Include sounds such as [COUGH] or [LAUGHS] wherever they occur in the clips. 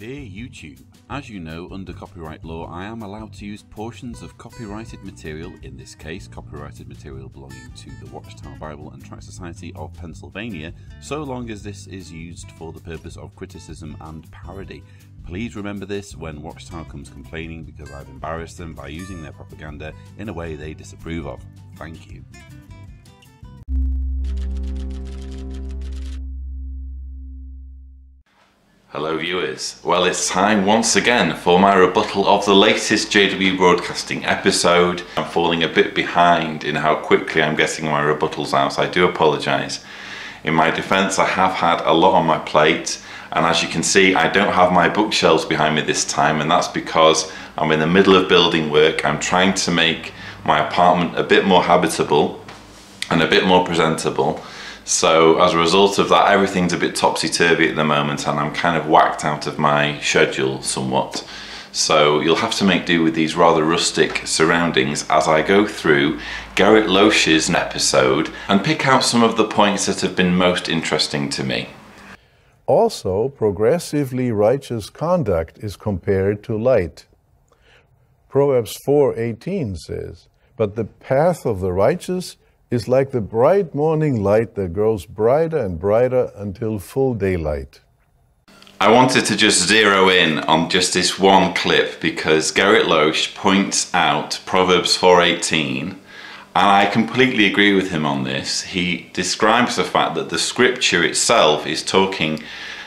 Dear YouTube, as you know, under copyright law, I am allowed to use portions of copyrighted material, in this case, copyrighted material belonging to the Watchtower Bible and Tract Society of Pennsylvania, so long as this is used for the purpose of criticism and parody. Please remember this when Watchtower comes complaining because I've embarrassed them by using their propaganda in a way they disapprove of. Thank you. Hello, viewers. Well, it's time once again for my rebuttal of the latest JW Broadcasting episode. I'm falling a bit behind in how quickly I'm getting my rebuttals out, so I do apologise. In my defence, I have had a lot on my plate, and as you can see, I don't have my bookshelves behind me this time, and that's because I'm in the middle of building work. I'm trying to make my apartment a bit more habitable and a bit more presentable. So as a result of that, everything's a bit topsy-turvy at the moment and I'm kind of whacked out of my schedule somewhat. So you'll have to make do with these rather rustic surroundings as I go through Gerrit Loesch's episode and pick out some of the points that have been most interesting to me. Also, progressively righteous conduct is compared to light. Proverbs 4:18 says, "But the path of the righteous is like the bright morning light that grows brighter and brighter until full daylight. I wanted to just zero in on just this one clip because Gerrit Loesch points out Proverbs 4:18 and I completely agree with him on this. He describes the fact that the scripture itself is talking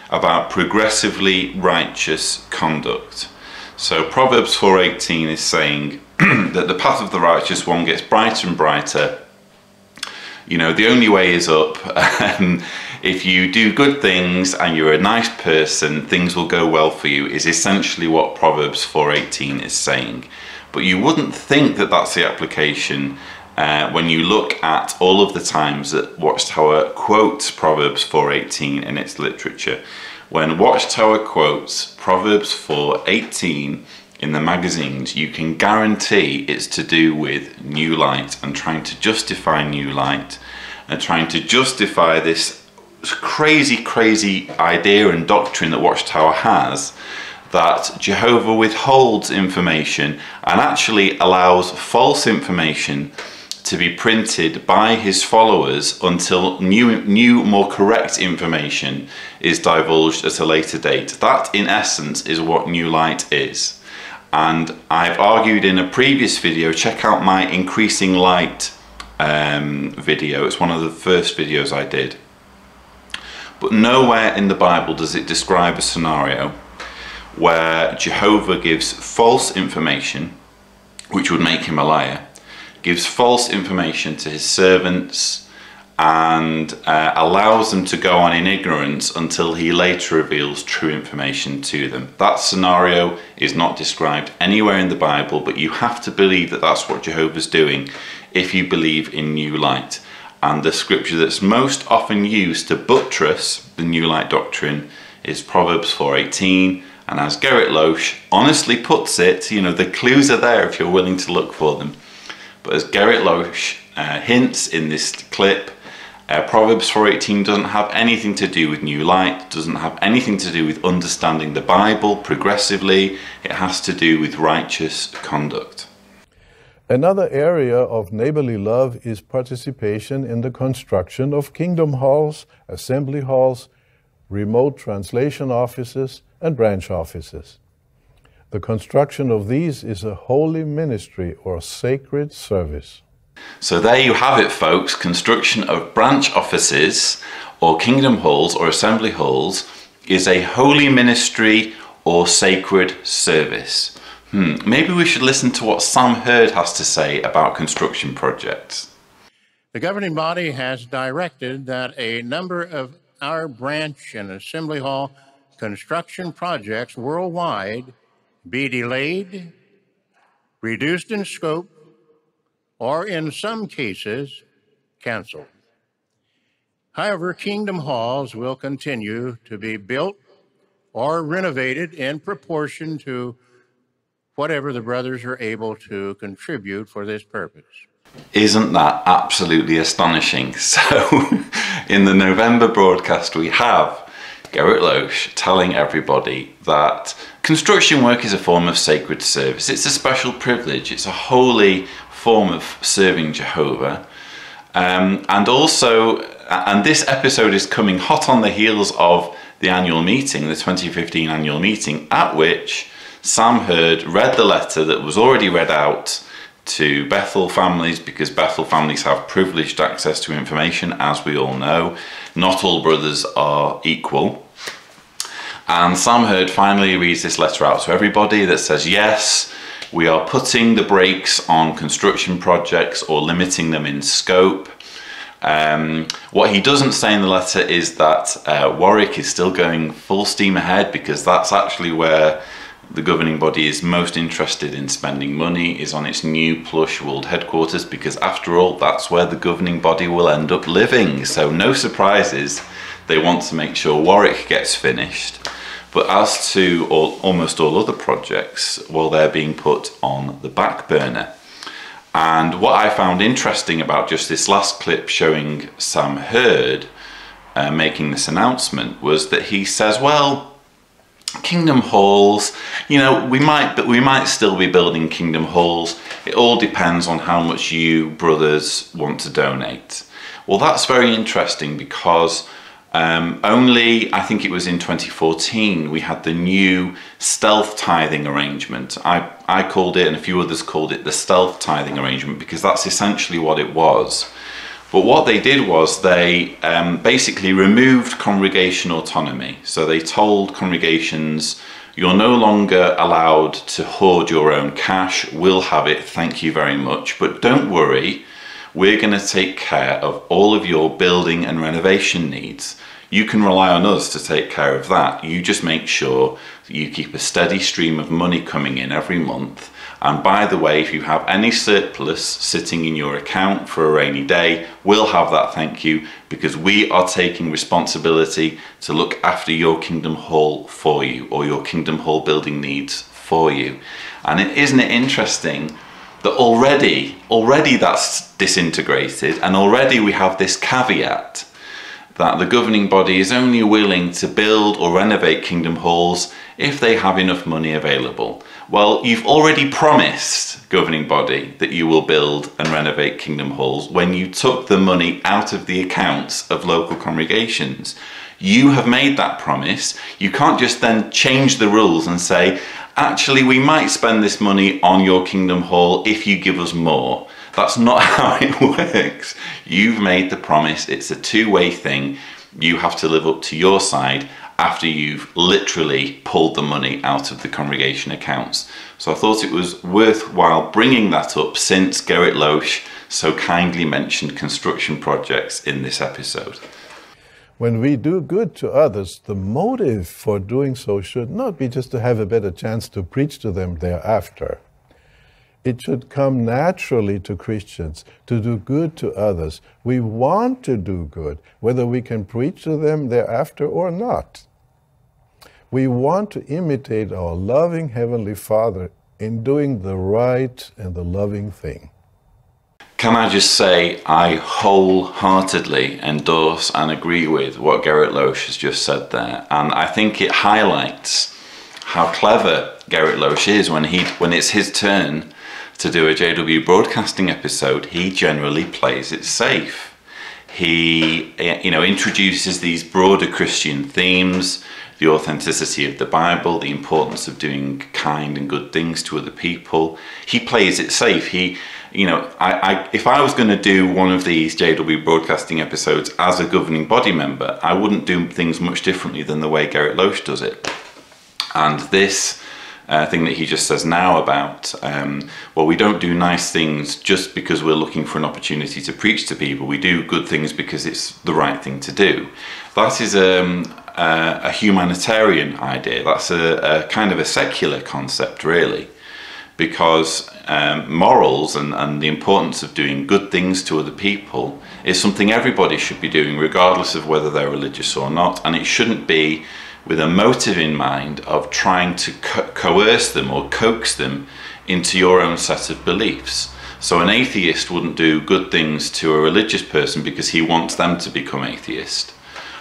about progressively righteous conduct. So Proverbs 4:18 is saying [CLEARS THROAT] that the path of the righteous one gets brighter and brighter you know, the only way is up. [LAUGHS] Um, if you do good things and you're a nice person, things will go well for you, is essentially what Proverbs 4.18 is saying. But you wouldn't think that that's the application uh, when you look at all of the times that Watchtower quotes Proverbs 4.18 in its literature. When Watchtower quotes Proverbs 4.18 in the magazines, you can guarantee it's to do with New Light and trying to justify New Light and trying to justify this crazy, crazy idea and doctrine that Watchtower has that Jehovah withholds information and actually allows false information to be printed by his followers until new, new, more correct information is divulged at a later date. That, in essence, is what New Light is and I've argued in a previous video check out my increasing light um, video. It's one of the first videos I did. But nowhere in the Bible does it describe a scenario where Jehovah gives false information which would make him a liar gives false information to his servants and uh, allows them to go on in ignorance until he later reveals true information to them. That scenario is not described anywhere in the Bible, but you have to believe that that's what Jehovah's doing if you believe in New Light. And the scripture that's most often used to buttress the New Light doctrine is Proverbs 4:18. And as Gerrit Loesch honestly puts it, you know, the clues are there if you're willing to look for them. But as Gerrit Loesch uh, hints in this clip, uh, Proverbs 4.18 doesn't have anything to do with new light, doesn't have anything to do with understanding the Bible progressively. It has to do with righteous conduct. Another area of neighborly love is participation in the construction of kingdom halls, assembly halls, remote translation offices, and branch offices. The construction of these is a holy ministry or sacred service. So there you have it folks, construction of branch offices or kingdom halls or assembly halls is a holy ministry or sacred service. Hmm, maybe we should listen to what Sam Herd has to say about construction projects. The governing body has directed that a number of our branch and assembly hall construction projects worldwide be delayed, reduced in scope, or in some cases, canceled. However, kingdom halls will continue to be built or renovated in proportion to whatever the brothers are able to contribute for this purpose. Isn't that absolutely astonishing? [LAUGHS] So, in the November broadcast, we have Gerrit Loesch telling everybody that construction work is a form of sacred service. It's a special privilege. It's a holy form of serving Jehovah. Um, and also, and this episode is coming hot on the heels of the annual meeting, the 2015 annual meeting, at which Sam Herd read the letter that was already read out to Bethel families because Bethel families have privileged access to information, as we all know. Not all brothers are equal. And Sam Herd finally reads this letter out to everybody that says, yes, we are putting the brakes on construction projects or limiting them in scope. Um, what he doesn't say in the letter is that uh, Warwick is still going full steam ahead because that's actually where the governing body is most interested in spending money is on its new plush world headquarters because after all that's where the governing body will end up living. So no surprises. They want to make sure Warwick gets finished but as to all, almost all other projects well they're being put on the back burner and what I found interesting about just this last clip showing Sam Herd uh, making this announcement was that he says well Kingdom halls, you know, we might, but we might still be building kingdom halls. It all depends on how much you brothers want to donate. Well, that's very interesting because um, only, I think it was in 2014, we had the new stealth tithing arrangement. I, I called it, and a few others called it the stealth tithing arrangement because that's essentially what it was. But what they did was they um, basically removed congregation autonomy. So they told congregations, you're no longer allowed to hoard your own cash. We'll have it, thank you very much. But don't worry, we're going to take care of all of your building and renovation needs. You can rely on us to take care of that. You just make sure that you keep a steady stream of money coming in every month and by the way, if you have any surplus sitting in your account for a rainy day, we'll have that thank you because we are taking responsibility to look after your Kingdom Hall for you or your Kingdom Hall building needs for you. And is isn't it interesting that already, already that's disintegrated and already we have this caveat that the governing body is only willing to build or renovate kingdom halls if they have enough money available. Well, you've already promised, governing body, that you will build and renovate kingdom halls when you took the money out of the accounts of local congregations. You have made that promise. You can't just then change the rules and say, actually, we might spend this money on your kingdom hall if you give us more. That's not [LAUGHS] how it works. You've made the promise, it's a two way thing. You have to live up to your side after you've literally pulled the money out of the congregation accounts. So I thought it was worthwhile bringing that up since Gerrit Loesch so kindly mentioned construction projects in this episode. When we do good to others, the motive for doing so should not be just to have a better chance to preach to them thereafter. It should come naturally to Christians to do good to others. We want to do good, whether we can preach to them thereafter or not. We want to imitate our loving Heavenly Father in doing the right and the loving thing. Can I just say, I wholeheartedly endorse and agree with what Gerrit Loesch has just said there. And I think it highlights how clever Gerrit Loesch is when, he, when it's his turn to do a JW broadcasting episode, he generally plays it safe. He, eh, you know, introduces these broader Christian themes, the authenticity of the Bible, the importance of doing kind and good things to other people. He plays it safe. He, you know, I, I, if I was going to do one of these JW broadcasting episodes as a governing body member, I wouldn't do things much differently than the way Gerrit Loesch does it. And this uh, thing that he just says now about, um, well, we don't do nice things just because we're looking for an opportunity to preach to people. We do good things because it's the right thing to do. That is um, a, a humanitarian idea. That's a, a, kind of a secular concept, really, because um, morals and, and the importance of doing good things to other people is something everybody should be doing, regardless of whether they're religious or not. And it shouldn't be with a motive in mind of trying to co- coerce them or coax them into your own set of beliefs. So an atheist wouldn't do good things to a religious person because he wants them to become atheist.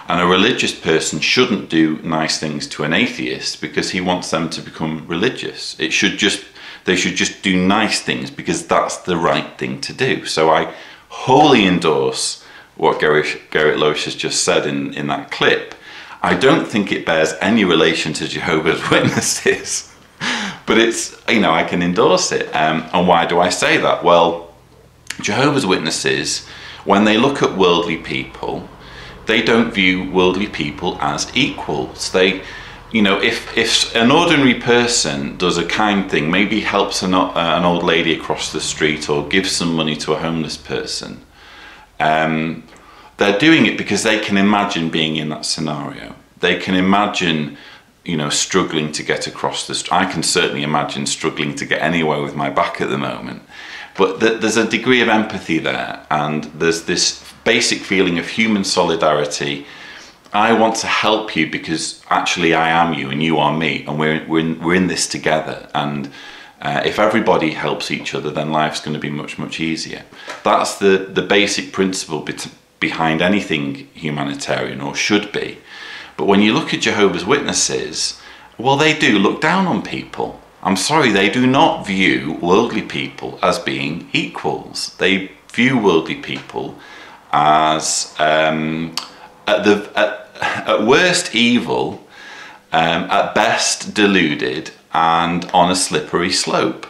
And a religious person shouldn't do nice things to an atheist because he wants them to become religious. It should just they should just do nice things because that's the right thing to do. So I wholly endorse what Gerrit, Gerrit Loesch has just said in, in that clip. I don't think it bears any relation to Jehovah's [LAUGHS] Witnesses, but it's, you know, I can endorse it. Um, and why do I say that? Well, Jehovah's Witnesses, when they look at worldly people, they don't view worldly people as equals. They, you know, if if an ordinary person does a kind thing, maybe helps an, uh, an old lady across the street or gives some money to a homeless person, um, they're doing it because they can imagine being in that scenario. They can imagine, you know, struggling to get across the. street. I can certainly imagine struggling to get anywhere with my back at the moment. But th- there's a degree of empathy there, and there's this basic feeling of human solidarity. I want to help you because actually I am you and you are me, and we're we're in, we're in this together. And uh, if everybody helps each other, then life's going to be much much easier. That's the the basic principle be- behind anything humanitarian, or should be. But when you look at Jehovah's Witnesses, well, they do look down on people. I'm sorry, they do not view worldly people as being equals. They view worldly people as um, at the at, at worst evil, um, at best deluded, and on a slippery slope.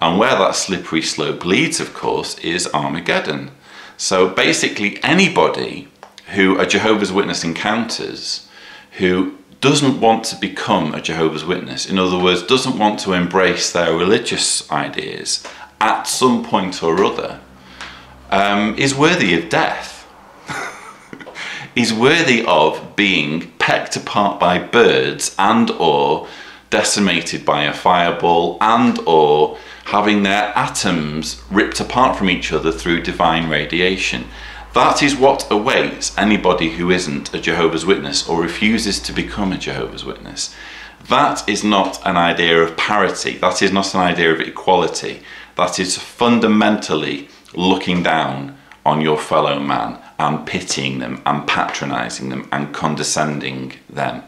And where that slippery slope leads, of course, is Armageddon. So basically, anybody who a Jehovah's Witness encounters who doesn't want to become a Jehovah's Witness, in other words, doesn't want to embrace their religious ideas at some point or other, um, is worthy of death. Is worthy of being pecked apart by birds and or decimated by a fireball and or having their atoms ripped apart from each other through divine radiation. That is what awaits anybody who isn't a Jehovah's Witness or refuses to become a Jehovah's Witness. That is not an idea of parity. That is not an idea of equality. That is fundamentally looking down on your fellow man and pitying them and patronizing them and condescending them.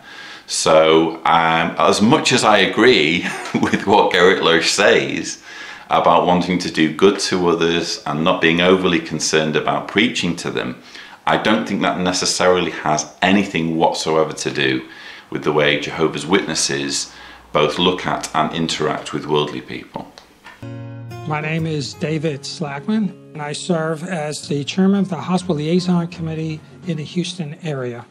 So, um, as much as I agree [LAUGHS] with what Gerrit Loesch says about wanting to do good to others and not being overly concerned about preaching to them, I don't think that necessarily has anything whatsoever to do with the way Jehovah's Witnesses both look at and interact with worldly people. My name is David Slackman, and I serve as the chairman of the Hospital Liaison Committee in the Houston area.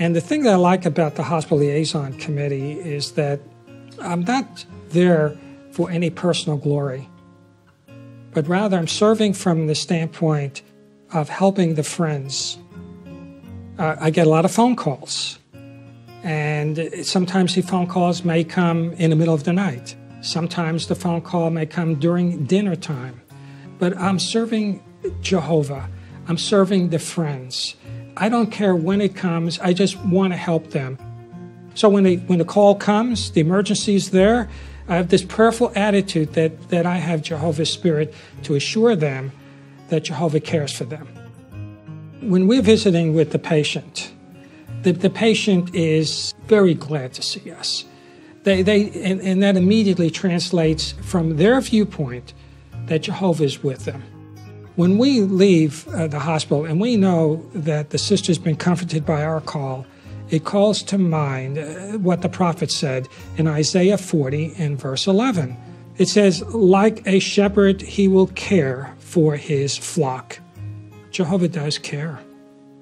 And the thing that I like about the Hospital Liaison Committee is that I'm not there for any personal glory, but rather I'm serving from the standpoint of helping the friends. Uh, I get a lot of phone calls, and sometimes the phone calls may come in the middle of the night. Sometimes the phone call may come during dinner time. But I'm serving Jehovah. I'm serving the friends. I don't care when it comes, I just want to help them. So when, they, when the call comes, the emergency is there, I have this prayerful attitude that, that I have Jehovah's Spirit to assure them that Jehovah cares for them. When we're visiting with the patient, the, the patient is very glad to see us. They, they, and, and that immediately translates from their viewpoint that Jehovah is with them. When we leave uh, the hospital and we know that the sister's been comforted by our call, it calls to mind uh, what the prophet said in Isaiah 40 and verse 11. It says, Like a shepherd, he will care for his flock. Jehovah does care.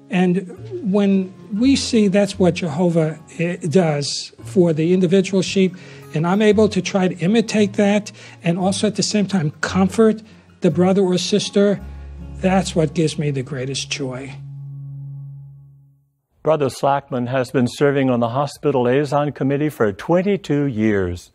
And when we see that's what Jehovah eh, does for the individual sheep, and I'm able to try to imitate that and also at the same time comfort the brother or sister, that's what gives me the greatest joy. Brother Slackman has been serving on the Hospital Liaison Committee for 22 years.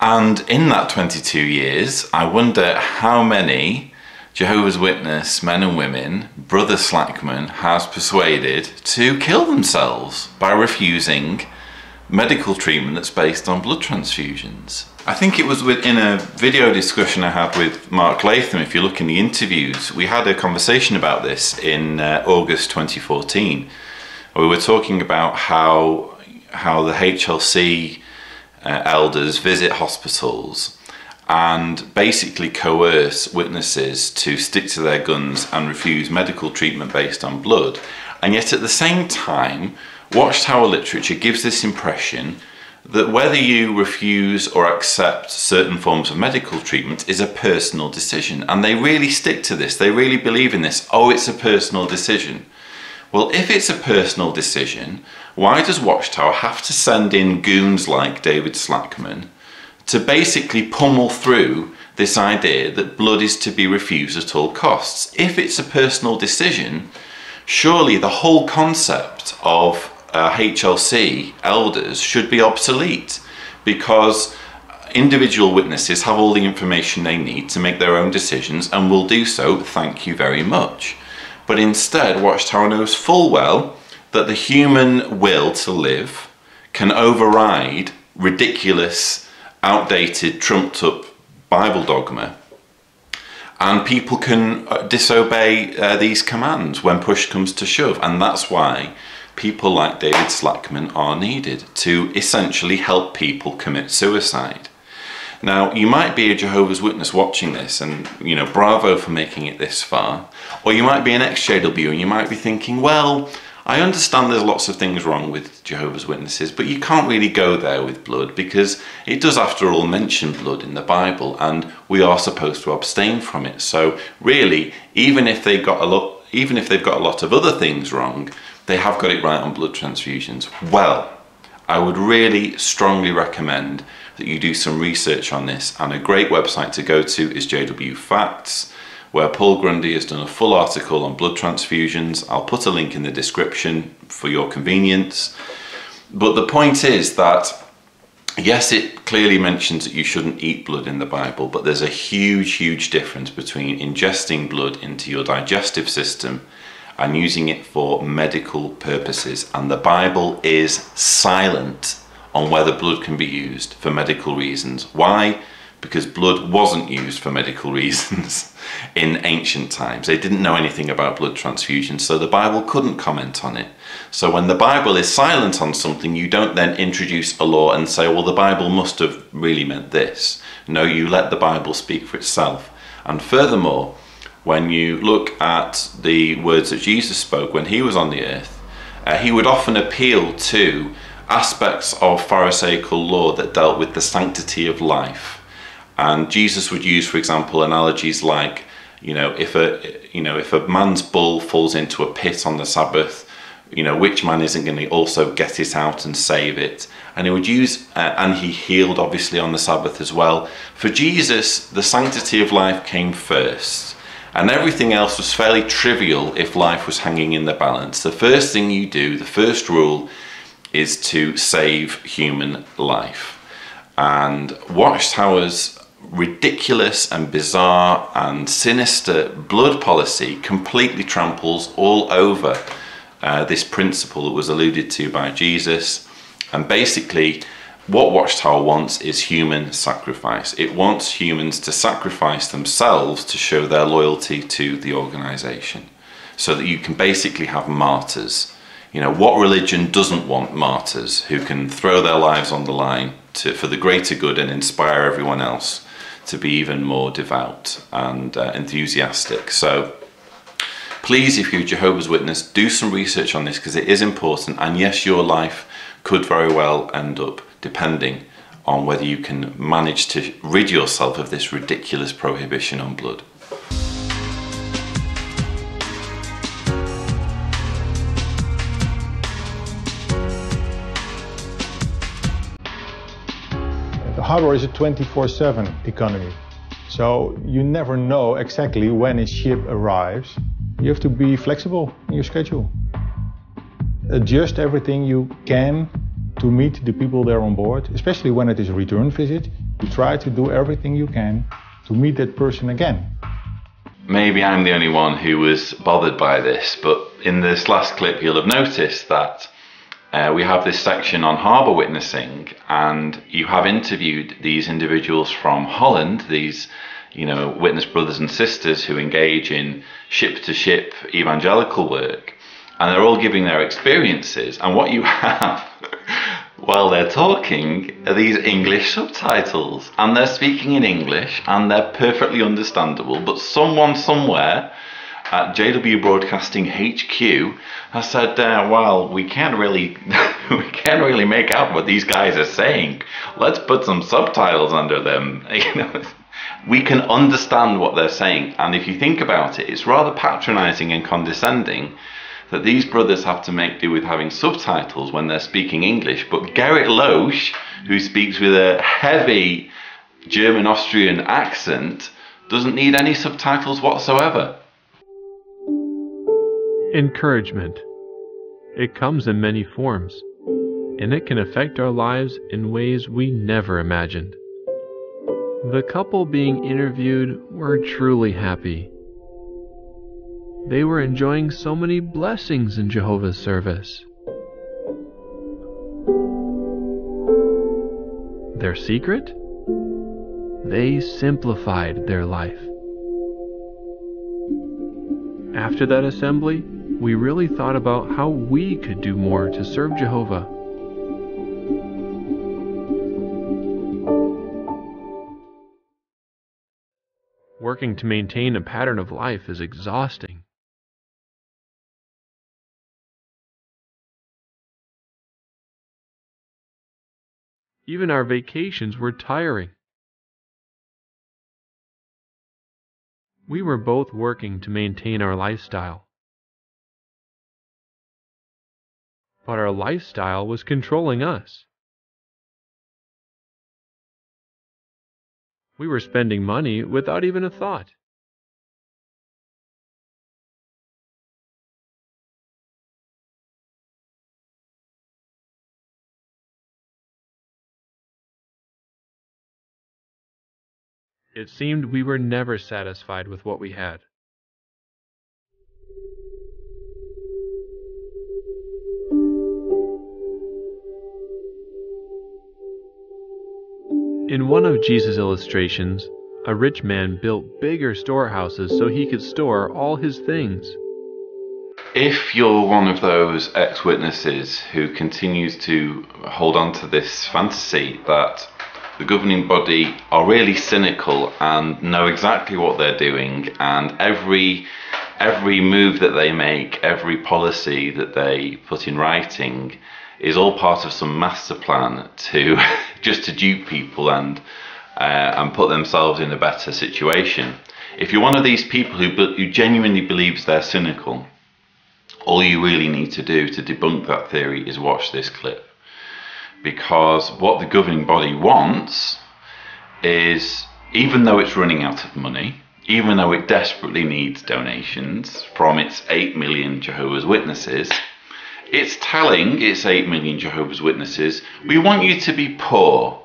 And in that 22 years, I wonder how many Jehovah's Witness men and women Brother Slackman has persuaded to kill themselves by refusing medical treatment that's based on blood transfusions. I think it was within a video discussion I had with Mark Latham. If you look in the interviews, we had a conversation about this in uh, August 2014. we were talking about how how the HLC uh, elders visit hospitals and basically coerce witnesses to stick to their guns and refuse medical treatment based on blood. And yet, at the same time, Watchtower literature gives this impression that whether you refuse or accept certain forms of medical treatment is a personal decision. And they really stick to this, they really believe in this. Oh, it's a personal decision. Well, if it's a personal decision, why does Watchtower have to send in goons like David Slackman to basically pummel through this idea that blood is to be refused at all costs? If it's a personal decision, surely the whole concept of uh, HLC elders should be obsolete because individual witnesses have all the information they need to make their own decisions and will do so, thank you very much. But instead, Watchtower knows full well that the human will to live can override ridiculous, outdated, trumped up Bible dogma. And people can uh, disobey uh, these commands when push comes to shove. And that's why people like David Slackman are needed to essentially help people commit suicide. Now, you might be a Jehovah's Witness watching this, and you know, bravo for making it this far. Or you might be an ex-JW and you might be thinking, well, I understand there's lots of things wrong with Jehovah's Witnesses, but you can't really go there with blood because it does, after all, mention blood in the Bible, and we are supposed to abstain from it. So, really, even if they've got a lot, even if they've got a lot of other things wrong, they have got it right on blood transfusions. Well, I would really strongly recommend that you do some research on this and a great website to go to is JW Facts where Paul Grundy has done a full article on blood transfusions. I'll put a link in the description for your convenience. But the point is that yes, it clearly mentions that you shouldn't eat blood in the Bible, but there's a huge, huge difference between ingesting blood into your digestive system and using it for medical purposes. And the Bible is silent on whether blood can be used for medical reasons. Why? Because blood wasn't used for medical [LAUGHS] reasons in ancient times. They didn't know anything about blood transfusion, so the Bible couldn't comment on it. So when the Bible is silent on something, you don't then introduce a law and say, well, the Bible must have really meant this. No, you let the Bible speak for itself. And furthermore, when you look at the words that Jesus spoke when he was on the earth, uh, he would often appeal to aspects of Pharisaical law that dealt with the sanctity of life. And Jesus would use, for example, analogies like, you know, if a you know if a man's bull falls into a pit on the Sabbath, you know, which man isn't going to also get it out and save it? And he would use, uh, and he healed obviously on the Sabbath as well. For Jesus, the sanctity of life came first and everything else was fairly trivial if life was hanging in the balance. The first thing you do, the first rule, is to save human life. And Watchtower's ridiculous and bizarre and sinister blood policy completely tramples all over uh, this principle that was alluded to by Jesus. And basically, what Watchtower wants is human sacrifice. It wants humans to sacrifice themselves to show their loyalty to the organization. So that you can basically have martyrs. You know, what religion doesn't want martyrs who can throw their lives on the line to, for the greater good and inspire everyone else to be even more devout and uh, enthusiastic? So, please, if you're Jehovah's Witness, do some research on this because it is important. And yes, your life could very well end up depending on whether you can manage to rid yourself of this ridiculous prohibition on blood. The harbor is a 24-7 economy. So you never know exactly when a ship arrives. You have to be flexible in your schedule. Adjust everything you can to meet the people there on board, especially when it is a return visit, you try to do everything you can to meet that person again. Maybe I'm the only one who was bothered by this, but in this last clip, you'll have noticed that uh, we have this section on harbour witnessing, and you have interviewed these individuals from Holland, these you know witness brothers and sisters who engage in ship to ship evangelical work and they're all giving their experiences. And what you [LAUGHS] have while they're talking these English subtitles, and they're speaking in English, and they're perfectly understandable. But someone somewhere at JW Broadcasting HQ has said, uh, "Well, we can't really, [LAUGHS] we can't really make out what these guys are saying. Let's put some subtitles under them." [LAUGHS] You know, we can understand what they're saying, and if you think about it, it's rather patronising and condescending that these brothers have to make do with having subtitles when they're speaking English. But Gerrit Loesch, who speaks with a heavy German Austrian accent, doesn't need any subtitles whatsoever. Encouragement. It comes in many forms, and it can affect our lives in ways we never imagined. The couple being interviewed were truly happy. They were enjoying so many blessings in Jehovah's service. Their secret? They simplified their life. After that assembly, we really thought about how we could do more to serve Jehovah. Working to maintain a pattern of life is exhausting. Even our vacations were tiring. We were both working to maintain our lifestyle. But our lifestyle was controlling us. We were spending money without even a thought. It seemed we were never satisfied with what we had. In one of Jesus' illustrations, a rich man built bigger storehouses so he could store all his things. If you're one of those ex witnesses who continues to hold on to this fantasy that the governing body are really cynical and know exactly what they're doing, and every every move that they make, every policy that they put in writing, is all part of some master plan to [LAUGHS] just to dupe people and uh, and put themselves in a better situation. If you're one of these people who, who genuinely believes they're cynical, all you really need to do to debunk that theory is watch this clip because what the governing body wants is, even though it's running out of money, even though it desperately needs donations from its 8 million Jehovah's Witnesses, it's telling its 8 million Jehovah's Witnesses, we want you to be poor.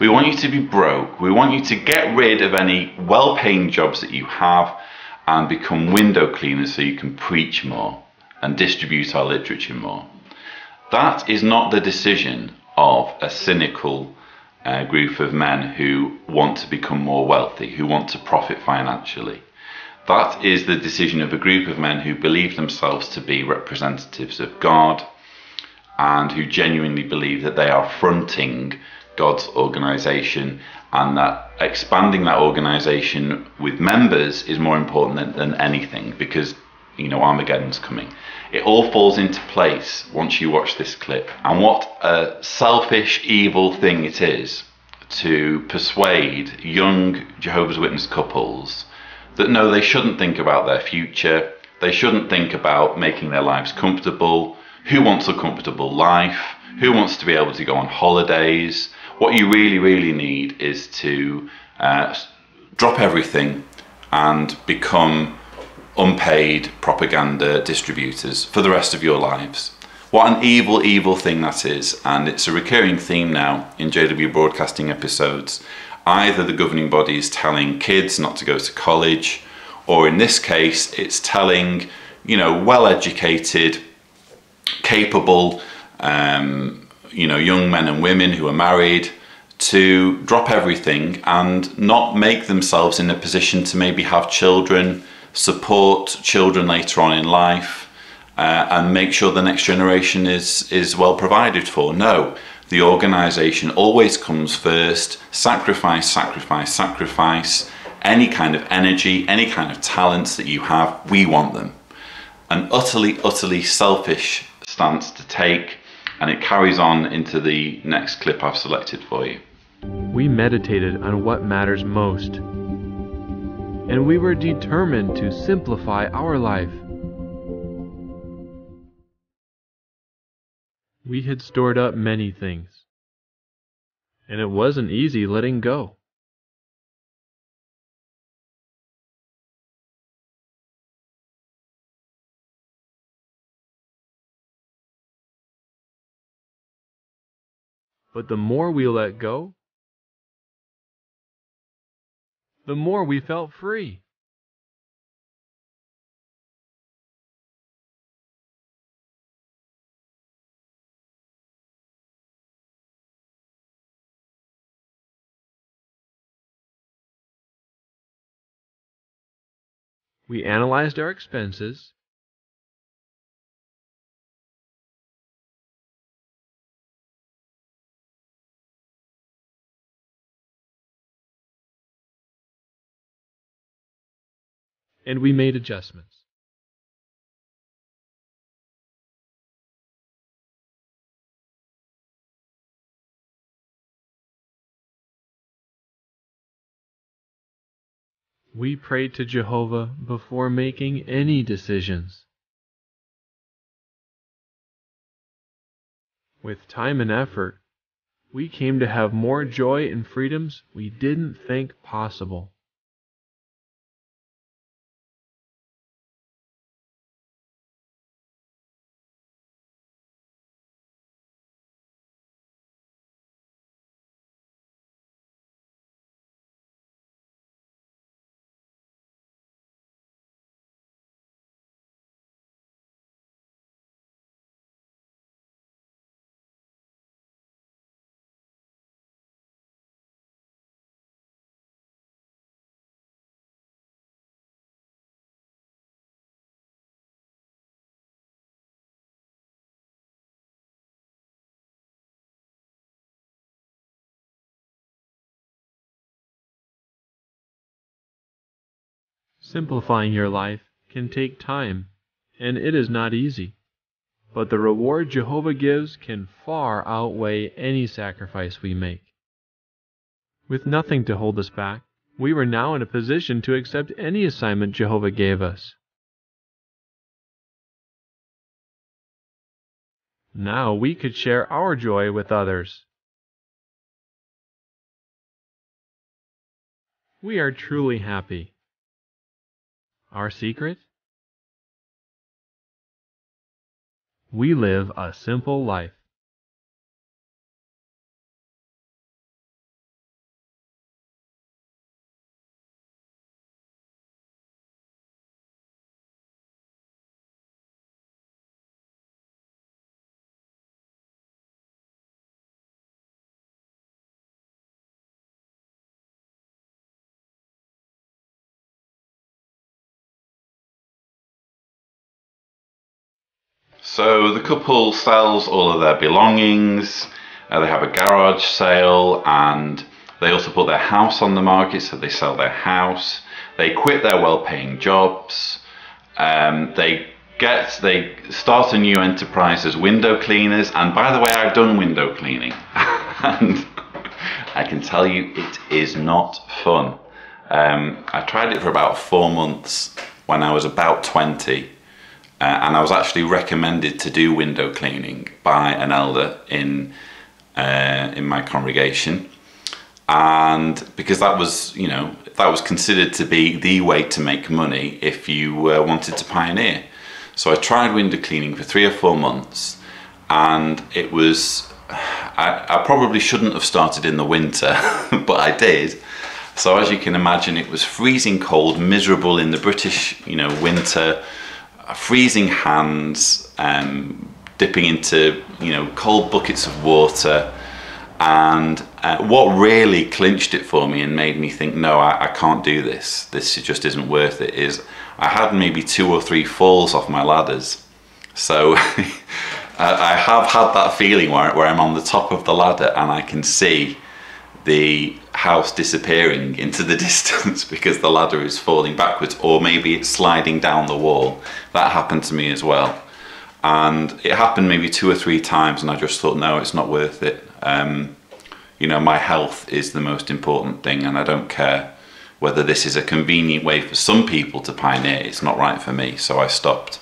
We want you to be broke. We want you to get rid of any well paying jobs that you have and become window cleaners so you can preach more and distribute our literature more. That is not the decision of a cynical uh, group of men who want to become more wealthy, who want to profit financially. That is the decision of a group of men who believe themselves to be representatives of God and who genuinely believe that they are fronting God's organization and that expanding that organization with members is more important than, than anything because you know Armageddon's coming. It all falls into place once you watch this clip. And what a selfish, evil thing it is to persuade young Jehovah's Witness couples that no, they shouldn't think about their future, they shouldn't think about making their lives comfortable. Who wants a comfortable life? Who wants to be able to go on holidays? What you really, really need is to uh, drop everything and become unpaid propaganda distributors for the rest of your lives. What an evil, evil thing that is, and it's a recurring theme now in JW Broadcasting episodes. Either the governing body is telling kids not to go to college, or in this case, it's telling, you know, well educated, capable, um, you know, young men and women who are married to drop everything and not make themselves in a position to maybe have children support children later on in life, uh, and make sure the next generation is, is well provided for. No, the organisation always comes first. Sacrifice, sacrifice, sacrifice. Any kind of energy, any kind of talents that you have, we want them. An utterly, utterly selfish stance to take, and it carries on into the next clip I've selected for you. We meditated on what matters most, and we were determined to simplify our life. We had stored up many things, and it wasn't easy letting go. But the more we let go, the more we felt free. We analyzed our expenses. And we made adjustments. We prayed to Jehovah before making any decisions. With time and effort, we came to have more joy and freedoms we didn't think possible. Simplifying your life can take time, and it is not easy. But the reward Jehovah gives can far outweigh any sacrifice we make. With nothing to hold us back, we were now in a position to accept any assignment Jehovah gave us. Now we could share our joy with others. We are truly happy. Our secret? We live a simple life. So the couple sells all of their belongings. Uh, they have a garage sale and they also put their house on the market, so they sell their house. They quit their well-paying jobs. Um, they get they start a new enterprise as window cleaners. And by the way, I've done window cleaning, [LAUGHS] and I can tell you it is not fun. Um, I tried it for about four months when I was about 20 uh, and I was actually recommended to do window cleaning by an elder in uh, in my congregation, and because that was you know that was considered to be the way to make money if you uh, wanted to pioneer. So I tried window cleaning for three or four months, and it was I, I probably shouldn't have started in the winter, [LAUGHS] but I did. So as you can imagine, it was freezing cold, miserable in the British you know winter freezing hands, um, dipping into you know cold buckets of water, and uh, what really clinched it for me and made me think, no, I, I, can't do this. This just isn't worth it. Is I had maybe two or three falls off my ladders, So [LAUGHS] I have had that feeling where, where I'm on the top of the ladder and I can see the house disappearing into the [LAUGHS] distance because the ladder is falling backwards or maybe it's sliding down the wall. That happened to me as well. And it happened maybe two or three times and I just thought, no, it's not worth it. Um, you know, my health is the most important thing and I don't care whether this is a convenient way for some people to pioneer. It's not right for me, so I stopped.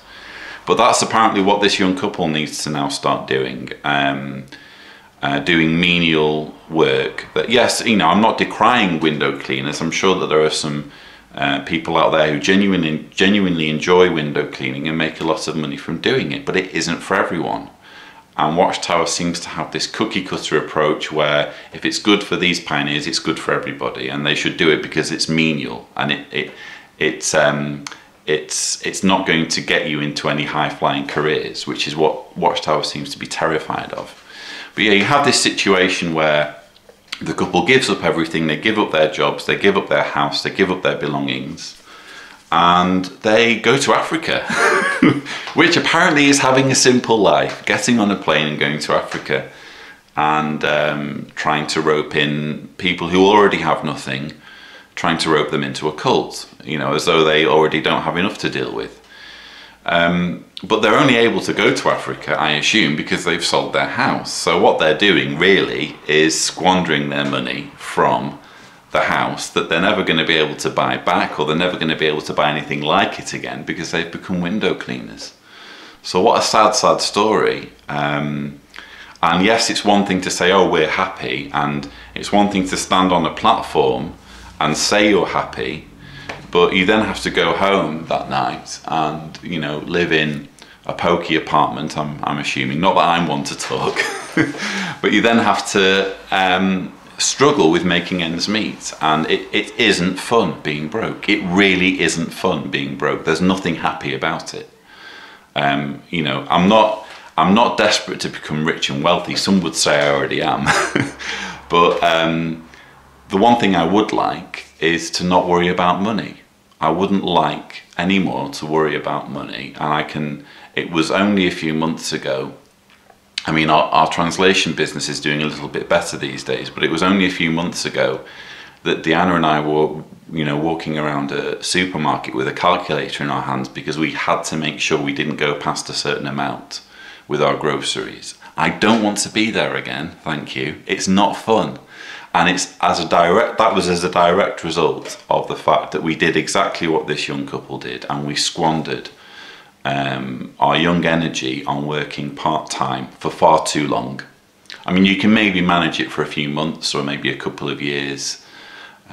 But that's apparently what this young couple needs to now start doing. Um, uh, doing menial work. But yes, you know, I'm not decrying window cleaners. I'm sure that there are some uh, people out there who genuinely genuinely enjoy window cleaning and make a lot of money from doing it, but it isn't for everyone. And Watchtower seems to have this cookie cutter approach where if it's good for these pioneers, it's good for everybody, and they should do it because it's menial and it, it it's um, it's it's not going to get you into any high flying careers, which is what Watchtower seems to be terrified of. But yeah, you have this situation where the couple gives up everything, they give up their jobs, they give up their house, they give up their belongings, and they go to Africa, [LAUGHS] which apparently is having a simple life, getting on a plane and going to Africa and um, trying to rope in people who already have nothing, trying to rope them into a cult, you know, as though they already don't have enough to deal with. Um, but they're only able to go to Africa, I assume, because they've sold their house. So what they're doing really is squandering their money from the house that they're never going to be able to buy back or they're never going to be able to buy anything like it again because they've become window cleaners. So what a sad, sad story. Um, and yes, it's one thing to say, oh, we're happy. And it's one thing to stand on a platform and say you're happy but you then have to go home that night and you know live in a pokey apartment. I'm I'm assuming not that I'm one to talk, [LAUGHS] but you then have to um, struggle with making ends meet, and it, it isn't fun being broke. It really isn't fun being broke. There's nothing happy about it. Um, you know, I'm not. I'm not desperate to become rich and wealthy. Some would say I already am. [LAUGHS] but um, the one thing I would like is to not worry about money. I wouldn't like anymore to worry about money. And I can, it was only a few months ago. I mean, our, our translation business is doing a little bit better these days, but it was only a few months ago that Deanna and I were, you know, walking around a supermarket with a calculator in our hands because we had to make sure we didn't go past a certain amount with our groceries. I don't want to be there again, thank you. It's not fun and it's as a direct that was as a direct result of the fact that we did exactly what this young couple did and we squandered um, our young energy on working part-time for far too long. I mean you can maybe manage it for a few months or maybe a couple of years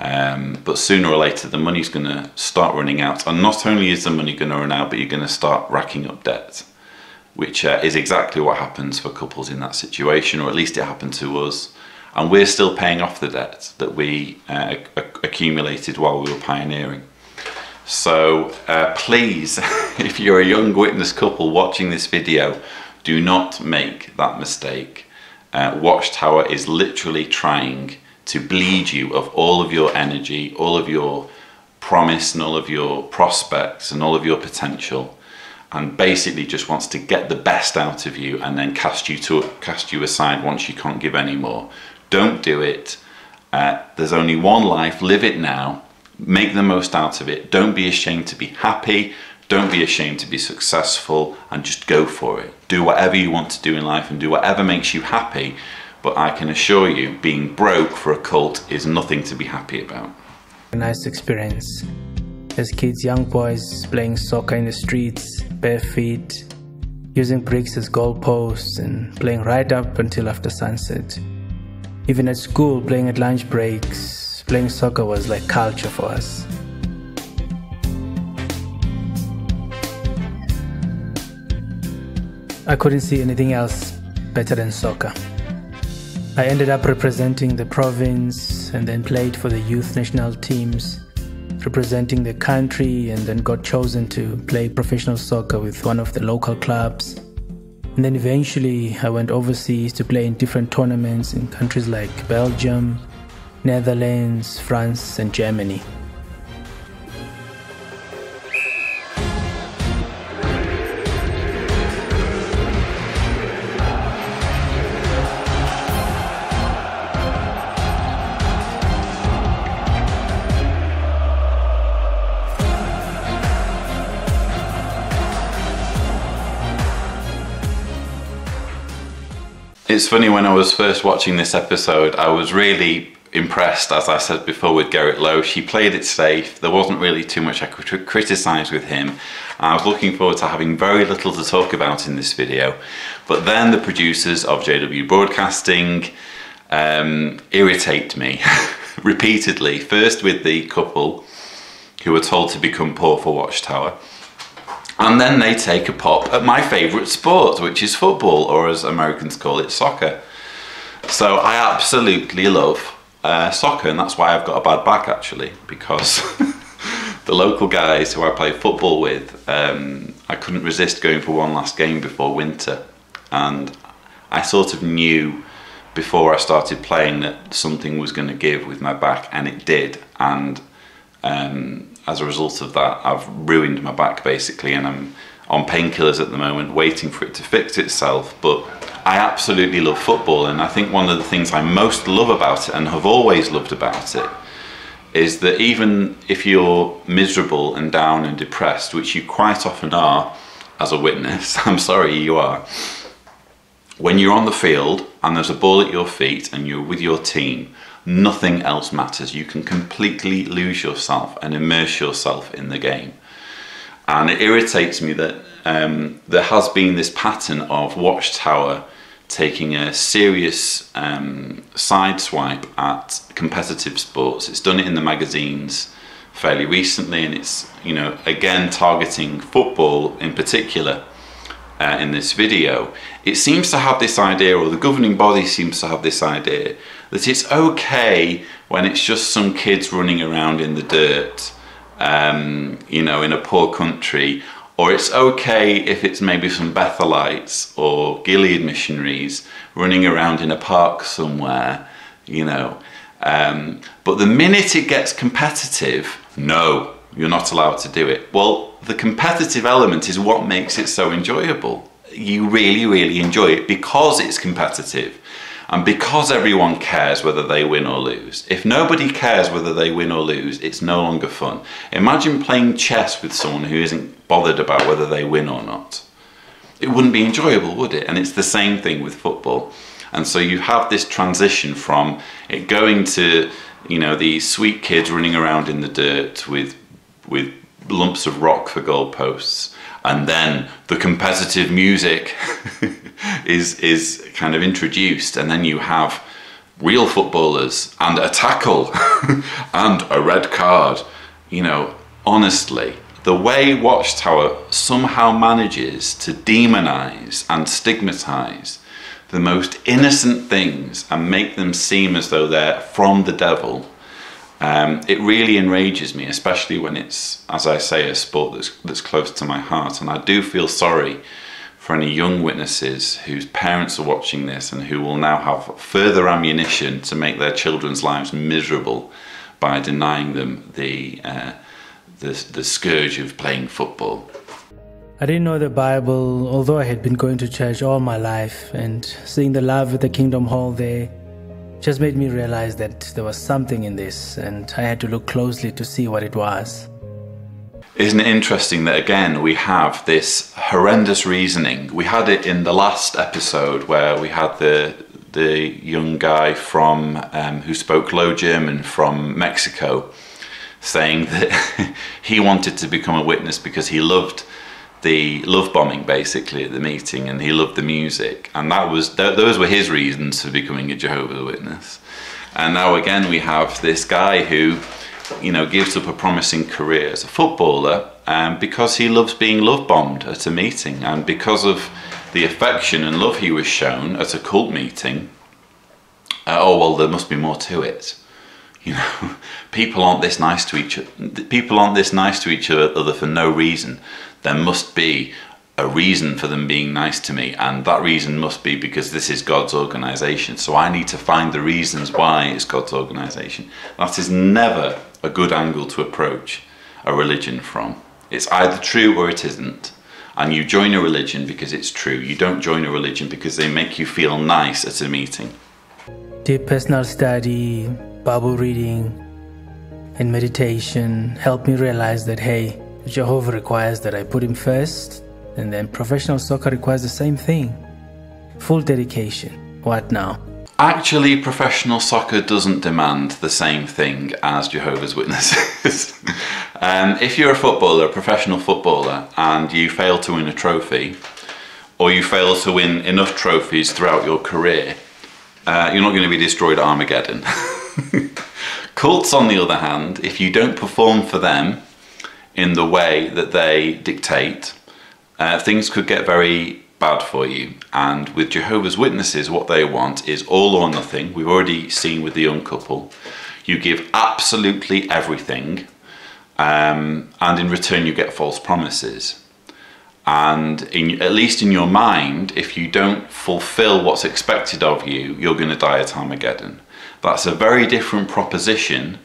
um, but sooner or later the money's going to start running out. And not only is the money going to run out but you're going to start racking up debt which uh, is exactly what happens for couples in that situation or at least it happened to us and we're still paying off the debt that we uh, accumulated while we were pioneering. So uh, please, [LAUGHS] if you're a young witness couple watching this video, do not make that mistake. Uh, Watchtower is literally trying to bleed you of all of your energy, all of your promise and all of your prospects and all of your potential and basically just wants to get the best out of you and then cast you to cast you aside once you can't give any more don't do it. Uh, there's only one life, live it now, make the most out of it. Don't be ashamed to be happy, don't be ashamed to be successful, and just go for it. Do whatever you want to do in life and do whatever makes you happy. But I can assure you, being broke for a cult is nothing to be happy about. A nice experience. As kids, young boys playing soccer in the streets, bare feet, using bricks as goalposts, and playing right up until after sunset. Even at school, playing at lunch breaks, playing soccer was like culture for us. I couldn't see anything else better than soccer. I ended up representing the province and then played for the youth national teams, representing the country, and then got chosen to play professional soccer with one of the local clubs. And then eventually I went overseas to play in different tournaments in countries like Belgium, Netherlands, France, and Germany. It's funny when I was first watching this episode, I was really impressed, as I said before, with Gerrit Lösch. She played it safe. There wasn't really too much I could criticise with him. I was looking forward to having very little to talk about in this video. But then the producers of JW Broadcasting um, irritate me [LAUGHS] repeatedly. First with the couple who were told to become poor for Watchtower. And then they take a pop at my favourite sport, which is football, or as Americans call it, soccer. So I absolutely love uh, soccer, and that's why I've got a bad back actually, because [LAUGHS] the local guys who I play football with, um, I couldn't resist going for one last game before winter, and I sort of knew before I started playing that something was going to give with my back, and it did, and um, as a result of that, I've ruined my back basically, and I'm on painkillers at the moment, waiting for it to fix itself. But I absolutely love football, and I think one of the things I most love about it and have always loved about it is that even if you're miserable and down and depressed, which you quite often are as a witness, [LAUGHS] I'm sorry you are, when you're on the field and there's a ball at your feet and you're with your team, nothing else matters. You can completely lose yourself and immerse yourself in the game. And it irritates me that um, there has been this pattern of Watchtower taking a serious um, sideswipe at competitive sports. It's done it in the magazines fairly recently, and it's you know again targeting football in particular uh, in this video. It seems to have this idea, or the governing body seems to have this idea that it's okay when it's just some kids running around in the dirt, um, you know, in a poor country, or it's okay if it's maybe some Bethelites or Gilead missionaries running around in a park somewhere, you know. Um, but the minute it gets competitive, no, you're not allowed to do it. Well, the competitive element is what makes it so enjoyable. You really, really enjoy it because it's competitive. And because everyone cares whether they win or lose, if nobody cares whether they win or lose, it's no longer fun. Imagine playing chess with someone who isn't bothered about whether they win or not. It wouldn't be enjoyable, would it? And it's the same thing with football. And so you have this transition from it going to, you know, these sweet kids running around in the dirt with with lumps of rock for goalposts, and then the competitive music [LAUGHS] is is kind of introduced, and then you have real footballers and a tackle [LAUGHS] and a red card. You know, honestly, the way Watchtower somehow manages to demonize and stigmatize the most innocent things and make them seem as though they're from the devil. Um, it really enrages me, especially when it's, as I say, a sport that's, that's close to my heart. And I do feel sorry for any young witnesses whose parents are watching this and who will now have further ammunition to make their children's lives miserable by denying them the, uh, the, the scourge of playing football. I didn't know the Bible, although I had been going to church all my life and seeing the love at the Kingdom Hall there just made me realize that there was something in this and I had to look closely to see what it was. Isn't it interesting that again we have this horrendous reasoning? We had it in the last episode where we had the the young guy from um, who spoke Low German from Mexico saying that [LAUGHS] he wanted to become a witness because he loved the love bombing basically at the meeting and he loved the music and that was th those were his reasons for becoming a Jehovah's Witness. And now again we have this guy who you know, gives up a promising career as a footballer um, because he loves being love bombed at a meeting and because of the affection and love he was shown at a cult meeting. Uh, oh well, there must be more to it. [LAUGHS] You know, people aren't this nice to each other. People aren't this nice to each other for no reason. There must be a reason for them being nice to me, and that reason must be because this is God's organization. So I need to find the reasons why it's God's organization. That is never a good angle to approach a religion from. It's either true or it isn't. And you join a religion because it's true. You don't join a religion because they make you feel nice at a meeting. Deep personal study, Bible reading, and meditation helped me realize that hey, Jehovah requires that I put him first, and then professional soccer requires the same thing full dedication. What now? Actually, professional soccer doesn't demand the same thing as Jehovah's Witnesses. [LAUGHS] um, if you're a footballer, a professional footballer, and you fail to win a trophy, or you fail to win enough trophies throughout your career, uh, you're not going to be destroyed at Armageddon. [LAUGHS] Cults, on the other hand, if you don't perform for them in the way that they dictate, uh, things could get very bad for you. And with Jehovah's Witnesses, what they want is all or nothing. We've already seen with the young couple. You give absolutely everything, um, and in return, you get false promises. And in, at least in your mind, if you don't fulfill what's expected of you, you're going to die at Armageddon. That's a very different proposition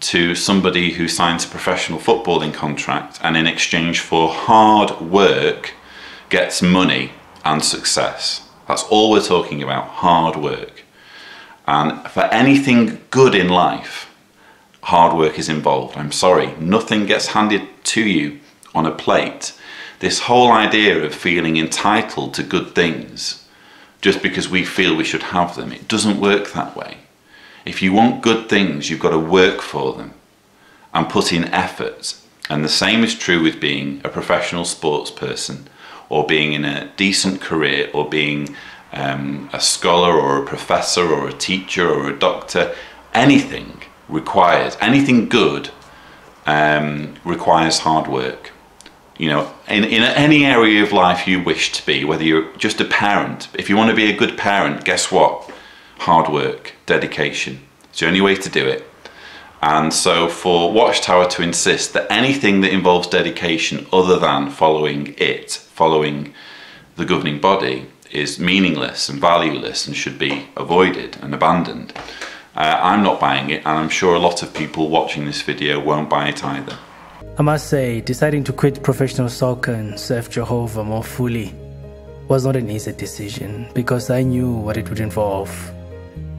to somebody who signs a professional footballing contract and in exchange for hard work gets money and success. That's all we're talking about, hard work. And for anything good in life, hard work is involved. I'm sorry, nothing gets handed to you on a plate this whole idea of feeling entitled to good things just because we feel we should have them, it doesn't work that way. If you want good things, you've got to work for them and put in effort. And the same is true with being a professional sports person or being in a decent career or being um, a scholar or a professor or a teacher or a doctor. Anything requires, anything good um, requires hard work you know, in, in any area of life you wish to be, whether you're just a parent, if you want to be a good parent, guess what? Hard work, dedication. It's the only way to do it. And so for Watchtower to insist that anything that involves dedication other than following it, following the governing body, is meaningless and valueless and should be avoided and abandoned. Uh, I'm not buying it and I'm sure a lot of people watching this video won't buy it either. I must say, deciding to quit professional soccer and serve Jehovah more fully was not an easy decision because I knew what it would involve.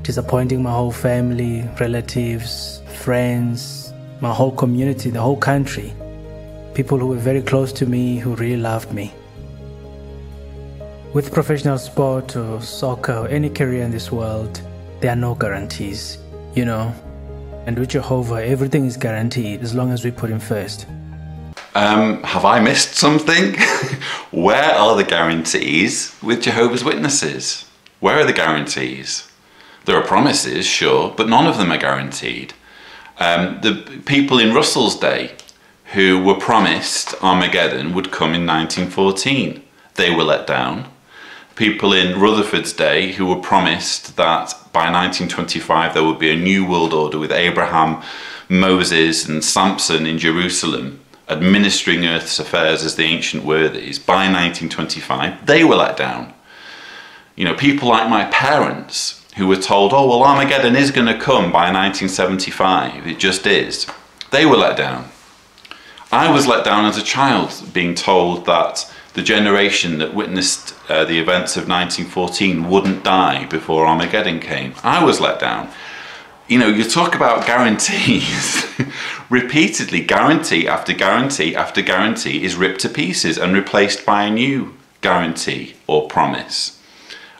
Disappointing my whole family, relatives, friends, my whole community, the whole country. People who were very close to me, who really loved me. With professional sport or soccer or any career in this world, there are no guarantees, you know. And with Jehovah, everything is guaranteed as long as we put Him first. Um, have I missed something? [LAUGHS] Where are the guarantees with Jehovah's Witnesses? Where are the guarantees? There are promises, sure, but none of them are guaranteed. Um, the people in Russell's day who were promised Armageddon would come in 1914, they were let down people in Rutherford's day who were promised that by 1925 there would be a new world order with Abraham, Moses, and Samson in Jerusalem administering Earth's affairs as the ancient worthies. By 1925, they were let down. You know, people like my parents who were told, oh, well, Armageddon is going to come by 1975. It just is. They were let down. I was let down as a child being told that the generation that witnessed uh, the events of 1914 wouldn't die before Armageddon came. I was let down. You know, you talk about guarantees. [LAUGHS] Repeatedly, guarantee after guarantee after guarantee is ripped to pieces and replaced by a new guarantee or promise.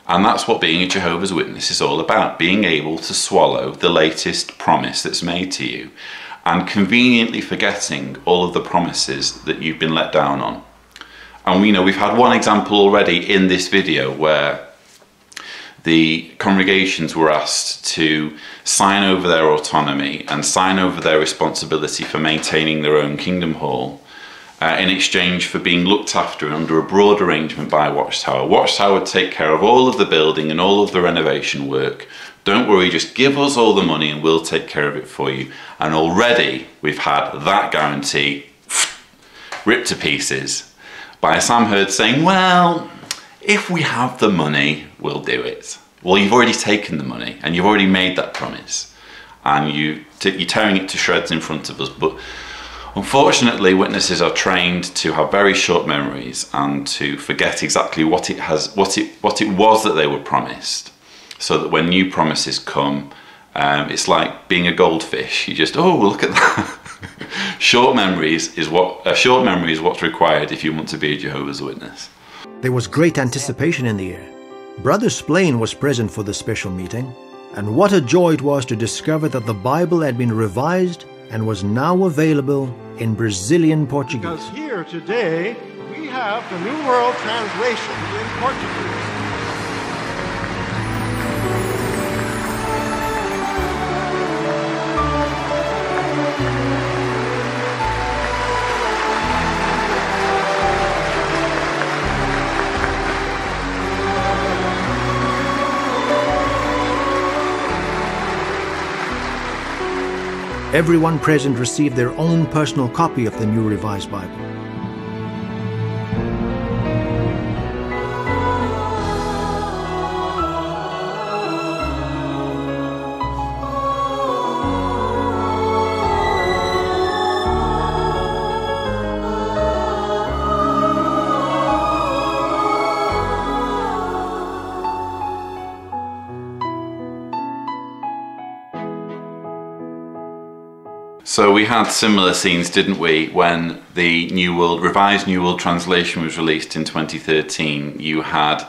And that's what being a Jehovah's Witness is all about being able to swallow the latest promise that's made to you and conveniently forgetting all of the promises that you've been let down on. And we know we've had one example already in this video where the congregations were asked to sign over their autonomy and sign over their responsibility for maintaining their own kingdom hall uh, in exchange for being looked after under a broad arrangement by Watchtower. Watchtower would take care of all of the building and all of the renovation work. Don't worry, just give us all the money and we'll take care of it for you. And already we've had that guarantee [SNIFFS] ripped to pieces by Sam Herd saying, well, if we have the money, we'll do it. Well, you've already taken the money and you've already made that promise and you you're tearing it to shreds in front of us. But unfortunately, witnesses are trained to have very short memories and to forget exactly what it has, what it, what it was that they were promised, so that when new promises come, um, it's like being a goldfish. You just, oh, look at that. [LAUGHS] short memories is what a short memory is what's required if you want to be a Jehovah's Witness. There was great anticipation in the air. Brother Splane was present for the special meeting, and what a joy it was to discover that the Bible had been revised and was now available in Brazilian Portuguese. Because here today we have the New World Translation in Portuguese. Everyone present received their own personal copy of the New Revised Bible. So we had similar scenes, didn't we, when the New World Revised New World Translation was released in 2013. You had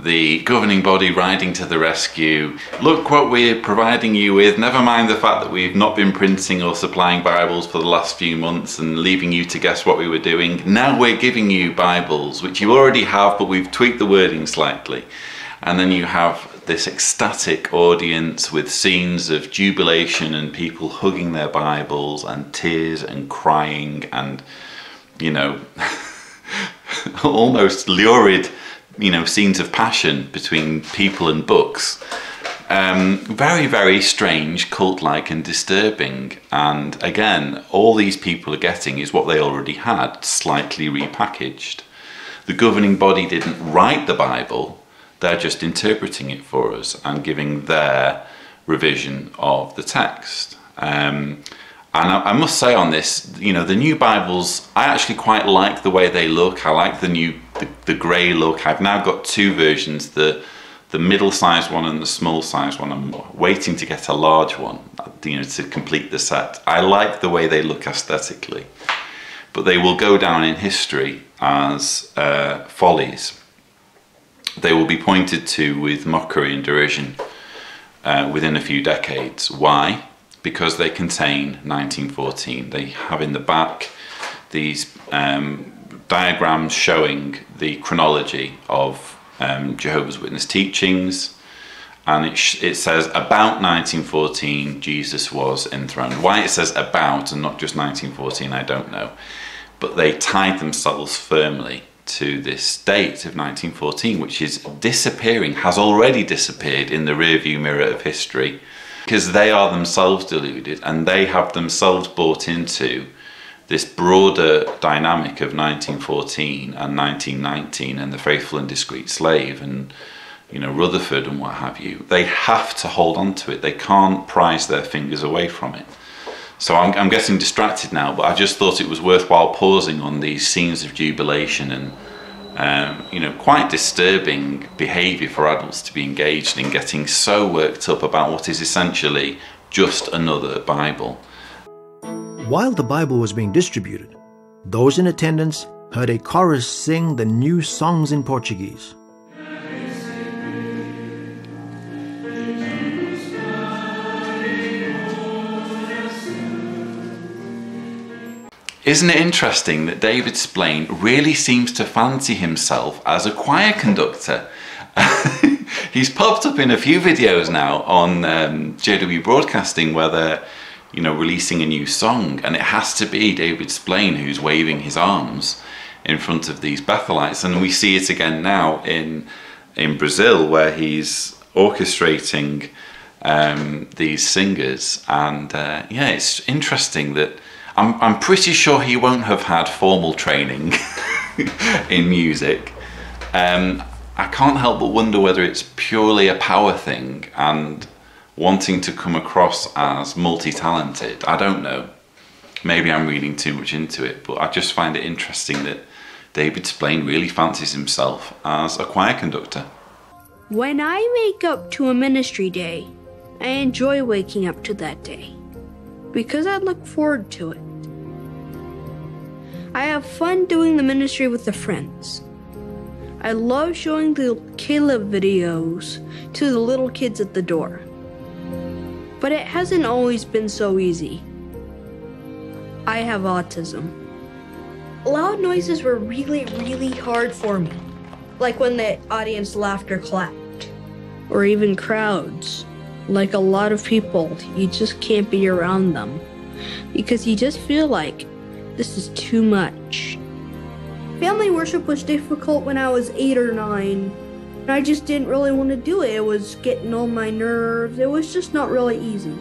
the governing body riding to the rescue. Look what we're providing you with. Never mind the fact that we've not been printing or supplying Bibles for the last few months and leaving you to guess what we were doing. Now we're giving you Bibles, which you already have, but we've tweaked the wording slightly. And then you have this ecstatic audience with scenes of jubilation and people hugging their Bibles and tears and crying and, you know, [LAUGHS] almost lurid, you know, scenes of passion between people and books. Um, very, very strange, cult like, and disturbing. And again, all these people are getting is what they already had, slightly repackaged. The governing body didn't write the Bible, they're just interpreting it for us and giving their revision of the text. Um, and I, I, must say on this, you know, the new Bibles, I actually quite like the way they look. I like the new, the, the grey look. I've now got two versions, the the middle-sized one and the small-sized one. I'm waiting to get a large one, you know, to complete the set. I like the way they look aesthetically, but they will go down in history as uh, follies they will be pointed to with mockery and derision uh, within a few decades. Why? Because they contain 1914. They have in the back these um, diagrams showing the chronology of um, Jehovah's Witness teachings, and it, it says about 1914 Jesus was enthroned. Why it says about and not just 1914, I don't know. But they tied themselves firmly to this date of 1914, which is disappearing, has already disappeared in the rearview mirror of history, because they are themselves deluded and they have themselves bought into this broader dynamic of 1914 and 1919 and the faithful and discreet slave and you know Rutherford and what have you. They have to hold on to it. They can't prise their fingers away from it. So I'm, I'm, getting distracted now, but I just thought it was worthwhile pausing on these scenes of jubilation and, um, you know, quite disturbing behaviour for adults to be engaged in getting so worked up about what is essentially just another Bible. While the Bible was being distributed, those in attendance heard a chorus sing the new songs in Portuguese. Isn't it interesting that David Splane really seems to fancy himself as a choir conductor? [LAUGHS] He's popped up in a few videos now on um, JW Broadcasting where they're you know, releasing a new song, and it has to be David Splane who's waving his arms in front of these Bethelites, and we see it again now in in Brazil where he's orchestrating um, these singers, and uh, yeah, it's interesting that I'm, I'm pretty sure he won't have had formal training [LAUGHS] in music. Um, I can't help but wonder whether it's purely a power thing and wanting to come across as multi-talented. I don't know. Maybe I'm reading too much into it, but I just find it interesting that David Splane really fancies himself as a choir conductor. When I wake up to a ministry day, I enjoy waking up to that day because I look forward to it. I have fun doing the ministry with the friends. I love showing the Caleb videos to the little kids at the door. But it hasn't always been so easy. I have autism. Loud noises were really, really hard for me. Like when the audience laughed or clapped. Or even crowds. Like a lot of people, you just can't be around them. Because you just feel like this is too much. Family worship was difficult when I was eight or nine. I just didn't really want to do it. It was getting on my nerves. It was just not really easy.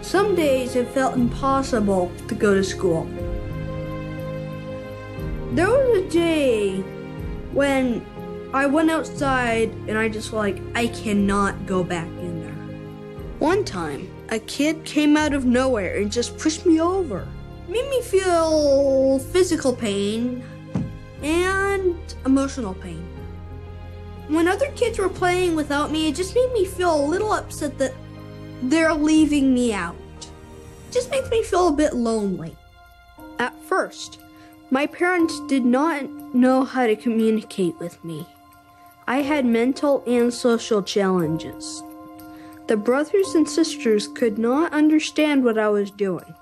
Some days it felt impossible to go to school. There was a day when I went outside and I just like, I cannot go back in there. One time, a kid came out of nowhere and just pushed me over. Made me feel physical pain and emotional pain. When other kids were playing without me, it just made me feel a little upset that they're leaving me out. It just makes me feel a bit lonely. At first, my parents did not know how to communicate with me. I had mental and social challenges. The brothers and sisters could not understand what I was doing.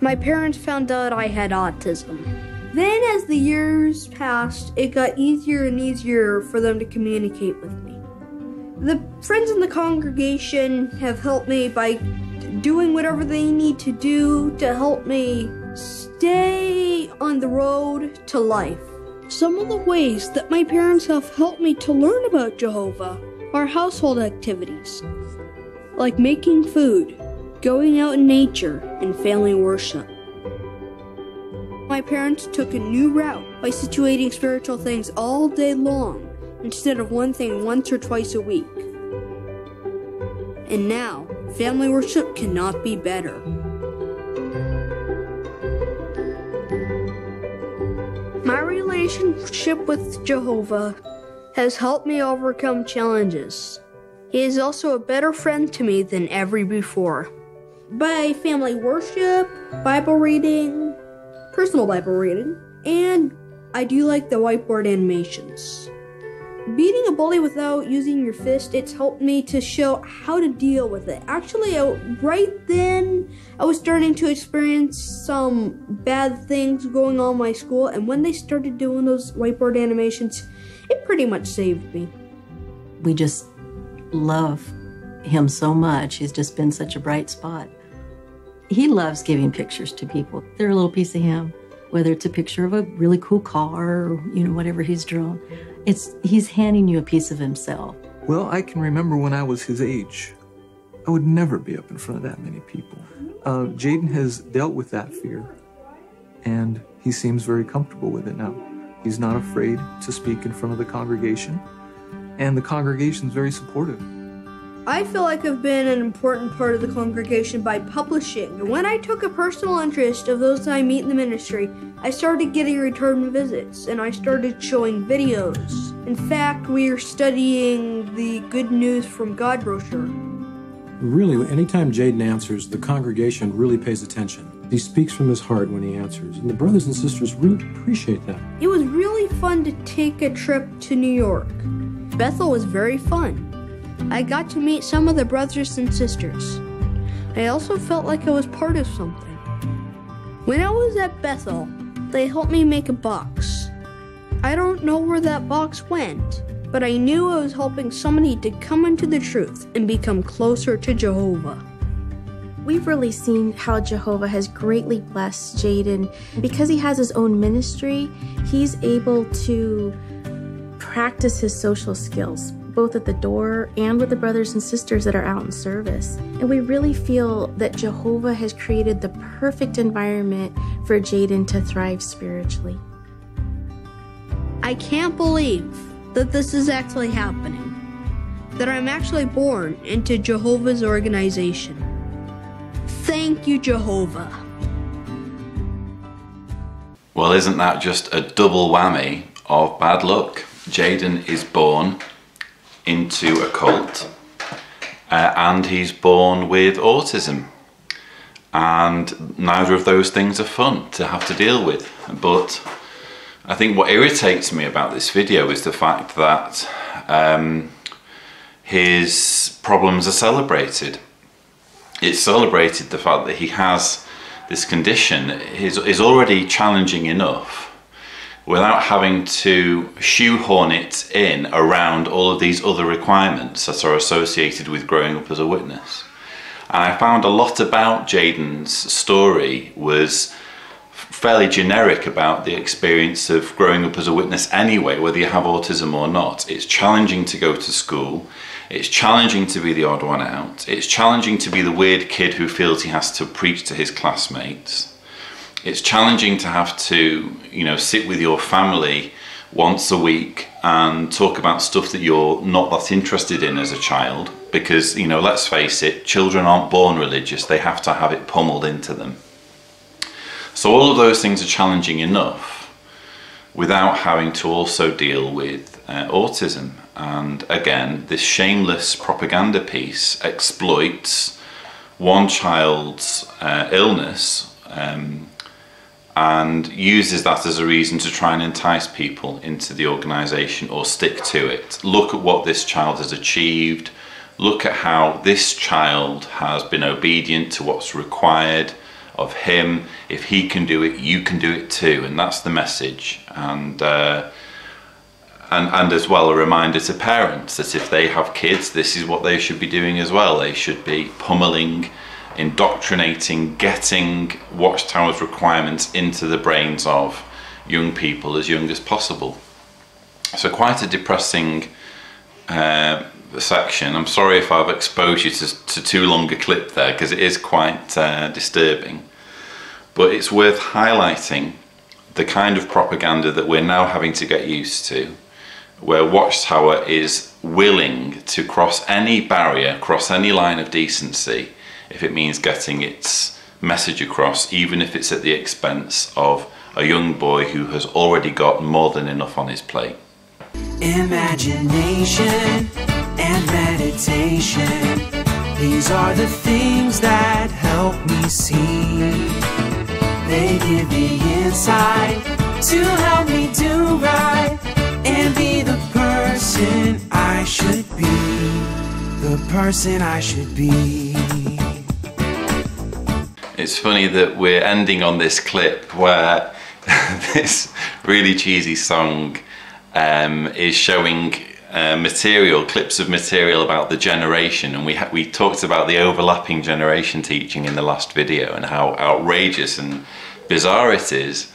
My parents found out I had autism. Then, as the years passed, it got easier and easier for them to communicate with me. The friends in the congregation have helped me by doing whatever they need to do to help me stay on the road to life. Some of the ways that my parents have helped me to learn about Jehovah are household activities, like making food, going out in nature, and family worship. My parents took a new route by situating spiritual things all day long instead of one thing once or twice a week. And now, family worship cannot be better. My relationship with Jehovah has helped me overcome challenges. He is also a better friend to me than ever before. By family worship, Bible reading, personal Bible reading, and I do like the whiteboard animations. Beating a bully without using your fist, it's helped me to show how to deal with it. Actually, I, right then, I was starting to experience some bad things going on in my school, and when they started doing those whiteboard animations, it pretty much saved me. We just love him so much. He's just been such a bright spot. He loves giving pictures to people. They're a little piece of him, whether it's a picture of a really cool car or, you know, whatever he's drawn. It's he's handing you a piece of himself. Well, I can remember when I was his age. I would never be up in front of that many people. Uh, Jaden has dealt with that fear, and he seems very comfortable with it now. He's not afraid to speak in front of the congregation, and the congregation's very supportive. I feel like I've been an important part of the congregation by publishing. When I took a personal interest of those I meet in the ministry, I started getting return visits and I started showing videos. In fact, we are studying the Good News from God brochure. Really, anytime Jaden answers, the congregation really pays attention. He speaks from his heart when he answers, and the brothers and sisters really appreciate that. It was really fun to take a trip to New York. Bethel was very fun. I got to meet some of the brothers and sisters. I also felt like I was part of something. When I was at Bethel, they helped me make a box. I don't know where that box went, but I knew I was helping somebody to come into the truth and become closer to Jehovah. We've really seen how Jehovah has greatly blessed Jaden. Because he has his own ministry, he's able to practice his social skills, both at the door and with the brothers and sisters that are out in service. And we really feel that Jehovah has created the perfect environment for Jaden to thrive spiritually. I can't believe that this is actually happening. That I'm actually born into Jehovah's organization. Thank you, Jehovah. Well, isn't that just a double whammy of bad luck? Jaden is born into a cult uh, and he's born with autism. And neither of those things are fun to have to deal with. But I think what irritates me about this video is the fact that um, his problems are celebrated. It's celebrated the fact that he has this condition is, is already challenging enough without having to shoehorn it in around all of these other requirements that are associated with growing up as a witness. And I found a lot about Jaden's story was fairly generic about the experience of growing up as a witness anyway, whether you have autism or not. It's challenging to go to school. It's challenging to be the odd one out. It's challenging to be the weird kid who feels he has to preach to his classmates. It's challenging to have to, you know, sit with your family once a week and talk about stuff that you're not that interested in as a child because, you know, let's face it, children aren't born religious. They have to have it pummeled into them. So all of those things are challenging enough without having to also deal with uh, autism. And again, this shameless propaganda piece exploits one child's uh, illness um, and uses that as a reason to try and entice people into the organisation or stick to it. Look at what this child has achieved. Look at how this child has been obedient to what's required of him. If he can do it, you can do it too. And that's the message. And, uh, and, and as well, a reminder to parents that if they have kids, this is what they should be doing as well. They should be pummeling, indoctrinating, getting Watchtower's requirements into the brains of young people as young as possible. So quite a depressing uh, section. I'm sorry if I've exposed you to, to too long a clip there because it is quite uh, disturbing. But it's worth highlighting the kind of propaganda that we're now having to get used to, where Watchtower is willing to cross any barrier, cross any line of decency, if it means getting its message across, even if it's at the expense of a young boy who has already got more than enough on his plate. Imagination and meditation. These are the things that help me see. They give me insight to help me do right and be the person I should be. The person I should be. It's funny that we're ending on this clip where [LAUGHS] this really cheesy song um, is showing uh, material, clips of material about the generation, and we we talked about the overlapping generation teaching in the last video and how outrageous and bizarre it is.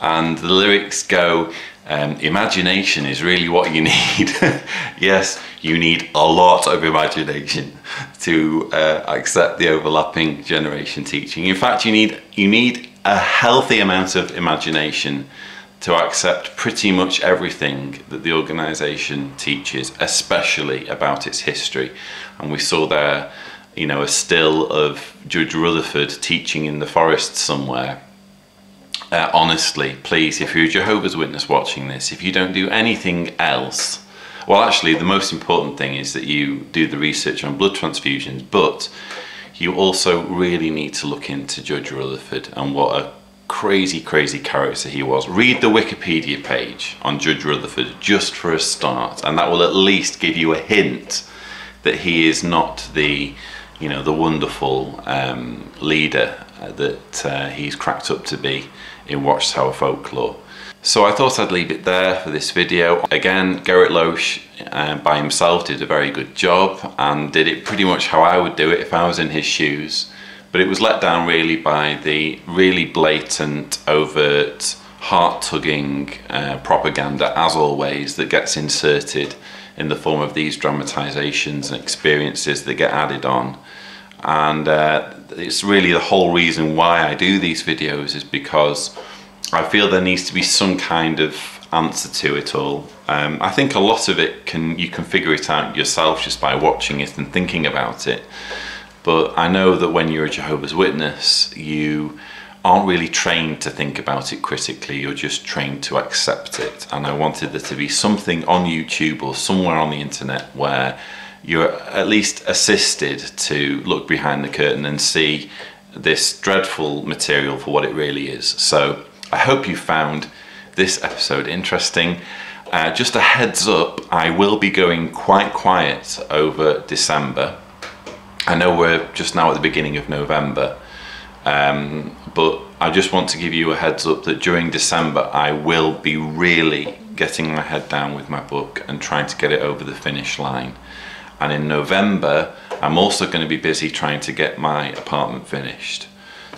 And the lyrics go, um, "Imagination is really what you [LAUGHS] need." yes, you need a lot of imagination to uh, accept the overlapping generation teaching. In fact, you need you need a healthy amount of imagination to accept pretty much everything that the organisation teaches, especially about its history. And we saw there, you know, a still of Judge Rutherford teaching in the forest somewhere. Uh, honestly, please, if you're a Jehovah's Witness watching this, if you don't do anything else, well, actually, the most important thing is that you do the research on blood transfusions, but you also really need to look into Judge Rutherford and what a crazy, crazy character he was. Read the Wikipedia page on Judge Rutherford just for a start, and that will at least give you a hint that he is not the, you know, the wonderful um, leader that uh, he's cracked up to be in Watchtower folklore. So I thought I'd leave it there for this video. Again, Gerrit Lösch uh, by himself did a very good job and did it pretty much how I would do it if I was in his shoes but it was let down really by the really blatant, overt, heart-tugging uh, propaganda, as always, that gets inserted in the form of these dramatizations and experiences that get added on. And uh, it's really the whole reason why I do these videos is because I feel there needs to be some kind of answer to it all. Um, I think a lot of it can you can figure it out yourself just by watching it and thinking about it. But I know that when you're a Jehovah's Witness, you aren't really trained to think about it critically, you're just trained to accept it. And I wanted there to be something on YouTube or somewhere on the internet where you're at least assisted to look behind the curtain and see this dreadful material for what it really is. So I hope you found this episode interesting. Uh, just a heads up, I will be going quite quiet over December. I know we're just now at the beginning of November, um, but I just want to give you a heads up that during December I will be really getting my head down with my book and trying to get it over the finish line. And in November, I'm also going to be busy trying to get my apartment finished.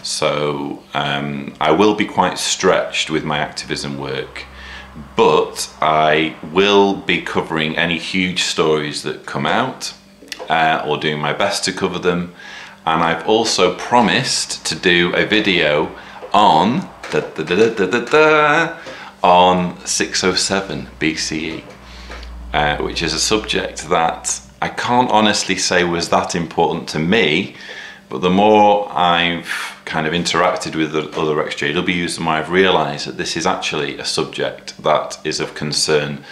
So um, I will be quite stretched with my activism work, but I will be covering any huge stories that come out uh, or doing my best to cover them. And I've also promised to do a video on da, da, da, on 607 BCE, uh, which is a subject that I can't honestly say was that important to me, but the more I've kind of interacted with the other XJWs, the more I've realised that this is actually a subject that is of concern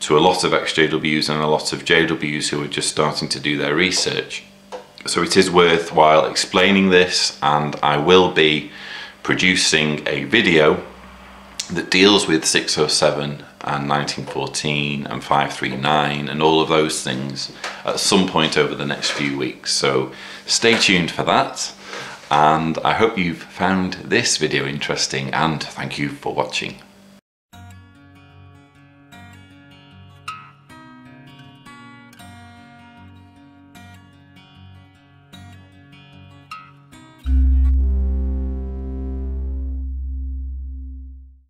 to a lot of XJWs and a lot of JWs who are just starting to do their research. So it is worthwhile explaining this and I will be producing a video that deals with 607 and 1914 and 539 and all of those things at some point over the next few weeks. So stay tuned for that and I hope you've found this video interesting and thank you for watching.